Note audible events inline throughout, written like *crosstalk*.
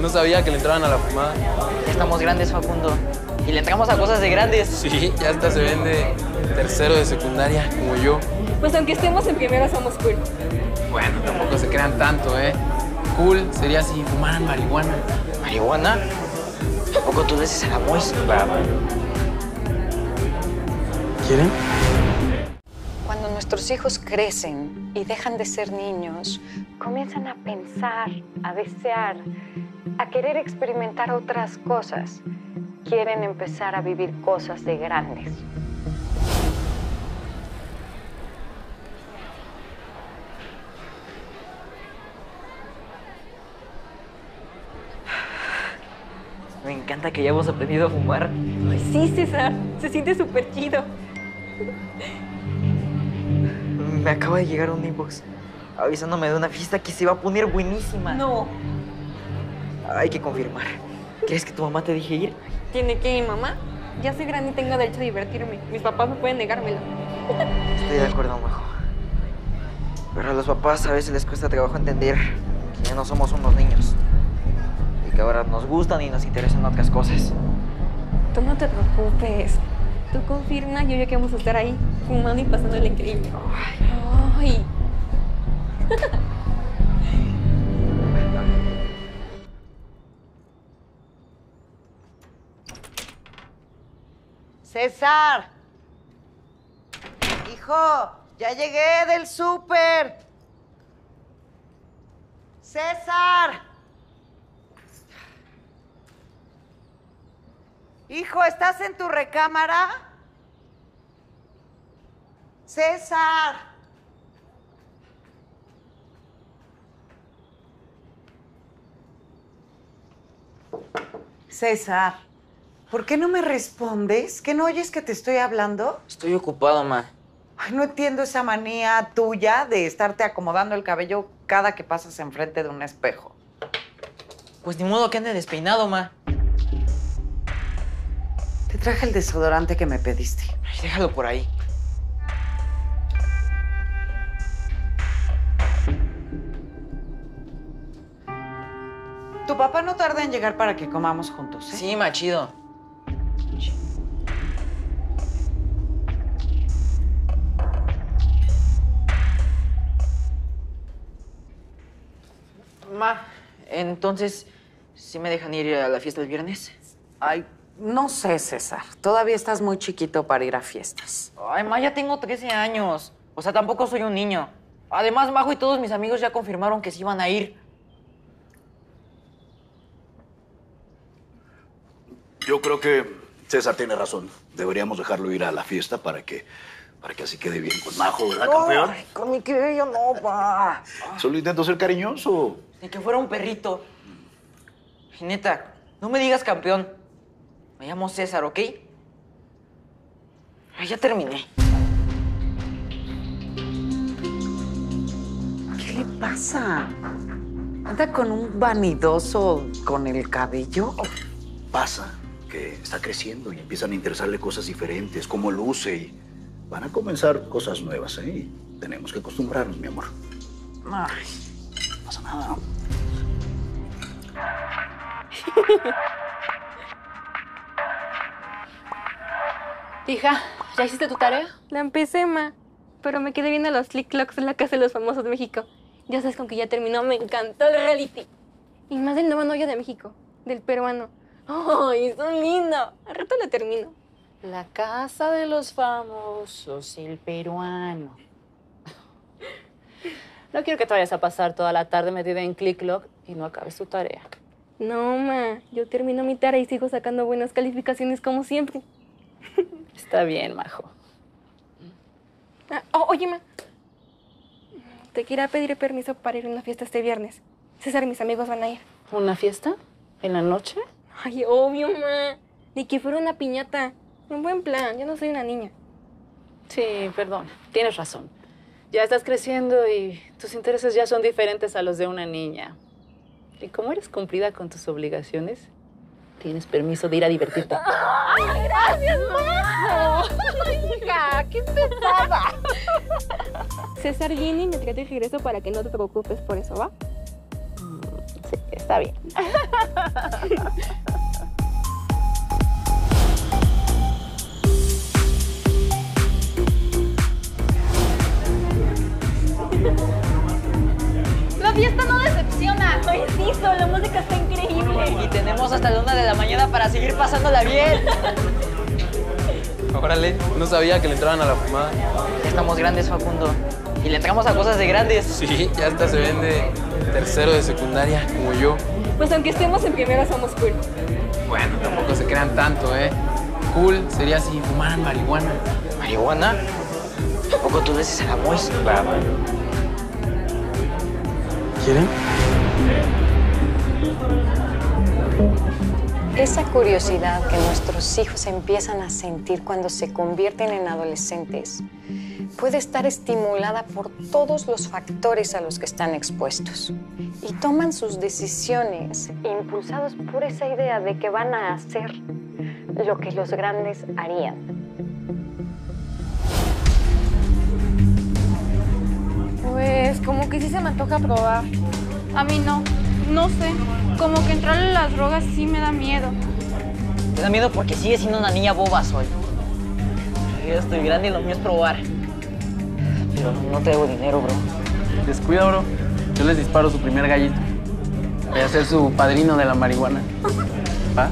No sabía que le entraban a la fumada. Ya estamos grandes, Facundo. Y le entramos a cosas de grandes. Sí, ya hasta se vende tercero de secundaria, como yo. Pues aunque estemos en primero, somos cool. Bueno, tampoco se crean tanto, ¿eh? Cool sería si fumaran marihuana. ¿Marihuana? ¿A poco tú le dices a la Mois? ¿Quieren? Cuando nuestros hijos crecen y dejan de ser niños, comienzan a pensar, a desear, a querer experimentar otras cosas. Quieren empezar a vivir cosas de grandes. Me encanta que ya hemos aprendido a fumar. Ay, sí, César. Se siente súper chido. Me acaba de llegar un inbox avisándome de una fiesta que se va a poner buenísima. No. Hay que confirmar. ¿Crees que tu mamá te deje ir? ¿Tiene que ir, mamá? Ya soy grande y tengo derecho a divertirme. Mis papás no pueden negármelo. Estoy de acuerdo, Majo. Pero a los papás a veces les cuesta trabajo entender que ya no somos unos niños. Y que ahora nos gustan y nos interesan otras cosas. Tú no te preocupes. Tú confirma y yo ya que vamos a estar ahí fumando y pasándole increíble. Ay. *laughs* César. Hijo, ya llegué del súper. César. Hijo, ¿estás en tu recámara? César. César, ¿por qué no me respondes? ¿Que no oyes que te estoy hablando? Estoy ocupado, ma. Ay, no entiendo esa manía tuya de estarte acomodando el cabello cada que pasas enfrente de un espejo. Pues ni modo que ande despeinado, ma. Te traje el desodorante que me pediste. Ay, déjalo por ahí. Tu papá no tarda en llegar para que comamos juntos, ¿eh? Sí, ma, chido. Ma, entonces, ¿sí me dejan ir a la fiesta del viernes? Ay, no sé, César. Todavía estás muy chiquito para ir a fiestas. Ay, ma, ya tengo 13 años. O sea, tampoco soy un niño. Además, Majo y todos mis amigos ya confirmaron que sí iban a ir. Yo creo que César tiene razón. Deberíamos dejarlo ir a la fiesta para que, para que así quede bien con Majo, ¿verdad, campeón? Ay, con mi cabello no, pa. Solo intento ser cariñoso. Ni que fuera un perrito. Y neta, no me digas campeón. Me llamo César, ¿ok? Ay, ya terminé. ¿Qué le pasa? ¿Anda con un vanidoso con el cabello? Pasa que está creciendo y empiezan a interesarle cosas diferentes, cómo luce y van a comenzar cosas nuevas, ¿eh? Y tenemos que acostumbrarnos, mi amor. Ay, No pasa nada. *laughs* Hija, ¿ya hiciste tu tarea? La empecé, ma. Pero me quedé viendo los click clocks en la casa de los famosos de México. Ya sabes con que ya terminó, me encantó el reality. Y más del nuevo novio de México, del peruano. ¡Ay, es un lindo! Al rato lo termino. La casa de los famosos, el peruano. No quiero que te vayas a pasar toda la tarde metida en ClickLock y no acabes tu tarea. No, ma. Yo termino mi tarea y sigo sacando buenas calificaciones como siempre. *laughs* Está bien, Majo. Ah, oh, oye, ma. Te quería pedir permiso para ir a una fiesta este viernes. César y mis amigos van a ir. ¿Una fiesta? ¿En la noche? Ay, obvio, ma. Ni que fuera una piñata. Un buen plan. Yo no soy una niña. Sí, perdón. Tienes razón. Ya estás creciendo y tus intereses ya son diferentes a los de una niña. Y como eres cumplida con tus obligaciones, tienes permiso de ir a divertirte. *laughs* ¡Ay, gracias, ma! hija! ¡Qué pesada! César Gini me trae de regreso para que no te preocupes por eso, ¿va? Sí, está Está bien. La fiesta no decepciona. Ay, sí, la música está increíble. Y tenemos hasta la una de la mañana para seguir pasándola bien. Órale, no sabía que le entraban a la fumada. Ya estamos grandes, Facundo. Y le entramos a cosas de grandes. Sí, ya hasta se vende tercero de secundaria, como yo. Pues aunque estemos en primero, somos cool. Bueno, tampoco se crean tanto, ¿eh? Cool sería si fumaran marihuana. ¿Marihuana? ¿Tampoco tú dices a la Mois? Claro. ¿Quieren? Esa curiosidad que nuestros hijos empiezan a sentir cuando se convierten en adolescentes puede estar estimulada por todos los factores a los que están expuestos y toman sus decisiones impulsados por esa idea de que van a hacer lo que los grandes harían. Pues como que sí se me antoja probar. A mí no, no sé. Como que entrarle las drogas sí me da miedo. Te da miedo porque sigues siendo una niña boba, Sol. Yo ya estoy grande y lo mío es probar. Pero no traigo dinero, bro. Descuida, bro. Yo les disparo su primer gallito. Voy a ser su padrino de la marihuana. *laughs* ¿Va?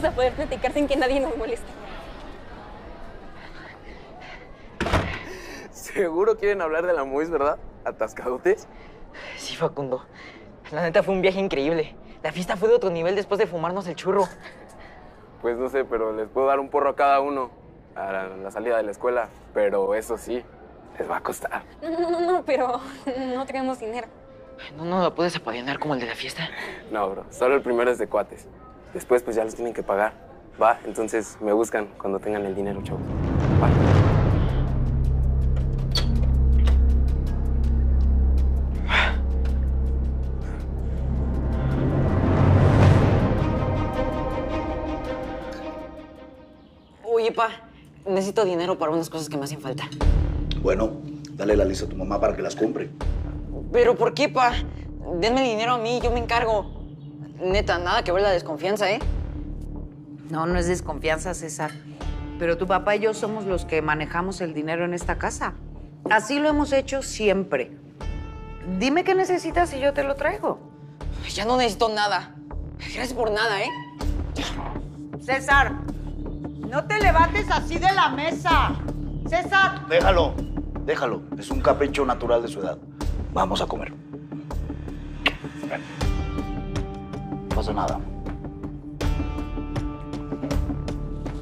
Vamos a poder platicar sin que nadie nos moleste. Seguro quieren hablar de la MUIS, ¿verdad? ¿Atascadotes? Sí, Facundo. La neta fue un viaje increíble. La fiesta fue de otro nivel después de fumarnos el churro. Pues no sé, pero les puedo dar un porro a cada uno a la, la salida de la escuela. Pero eso sí, les va a costar. No, no, no, no, pero no tenemos dinero. ¿No nos lo puedes apadrinar como el de la fiesta? No, bro, solo el primero es de cuates. Después pues ya los tienen que pagar. Va, entonces me buscan cuando tengan el dinero, chavos. Va. Oye, pa, necesito dinero para unas cosas que me hacen falta. Bueno, dale la lista a tu mamá para que las compre. ¿Pero por qué, pa? Denme dinero a mí, yo me encargo. Neta, nada que ver la desconfianza, ¿eh? No, no es desconfianza, César. Pero tu papá y yo somos los que manejamos el dinero en esta casa. Así lo hemos hecho siempre. Dime qué necesitas y yo te lo traigo. Ya no necesito nada. Gracias por nada, ¿eh? César, no te levantes así de la mesa. César. Déjalo, déjalo. Es un capricho natural de su edad. Vamos a comer. No pasa nada.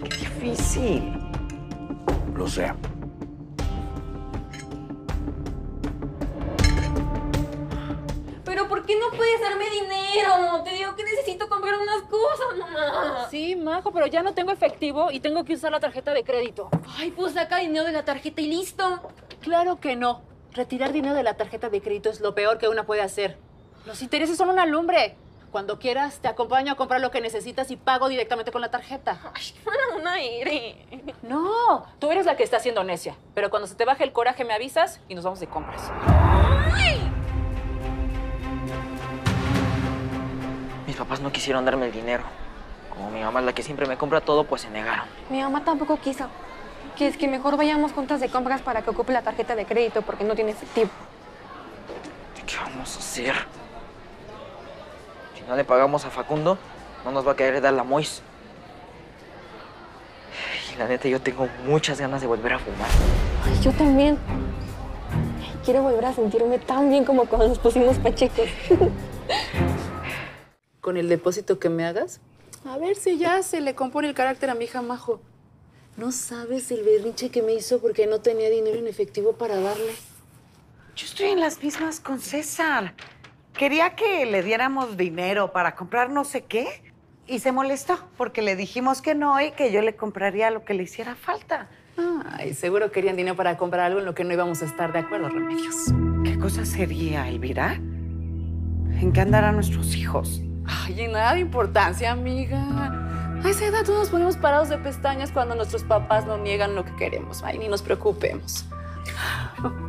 Qué difícil. Lo sé. Pero ¿por qué no puedes darme dinero? Te digo que necesito comprar unas cosas, mamá. Sí, Majo, pero ya no tengo efectivo y tengo que usar la tarjeta de crédito. Ay, pues saca dinero de la tarjeta y listo. Claro que no. Retirar dinero de la tarjeta de crédito es lo peor que una puede hacer. Los intereses son una lumbre. Cuando quieras, te acompaño a comprar lo que necesitas y pago directamente con la tarjeta. Ay, qué mala una eres. No, tú eres la que está haciendo necia. Pero cuando se te baje el coraje me avisas y nos vamos de compras. Mis papás no quisieron darme el dinero. Como mi mamá es la que siempre me compra todo, pues se negaron. Mi mamá tampoco quiso. Que es que mejor vayamos juntas de compras para que ocupe la tarjeta de crédito porque no tiene efectivo. ¿Qué vamos a hacer? Si no le pagamos a Facundo, no nos va a querer dar la Mois. Y la neta, yo tengo muchas ganas de volver a fumar. Ay, yo también. Quiero volver a sentirme tan bien como cuando nos pusimos pachecos. *laughs* Con el depósito que me hagas, a ver si ya se le compone el carácter a mi hija Majo. No sabes el berrinche que me hizo porque no tenía dinero en efectivo para darle. Yo estoy en las mismas con César. Quería que le diéramos dinero para comprar no sé qué y se molestó porque le dijimos que no y que yo le compraría lo que le hiciera falta. Ay, seguro querían dinero para comprar algo en lo que no íbamos a estar de acuerdo, Remedios. ¿Qué cosa sería, Elvira? en qué andarán nuestros hijos. Ay, en nada de importancia, amiga. A esa edad todos nos ponemos parados de pestañas cuando nuestros papás nos niegan lo que queremos. Ay, ni nos preocupemos. *laughs*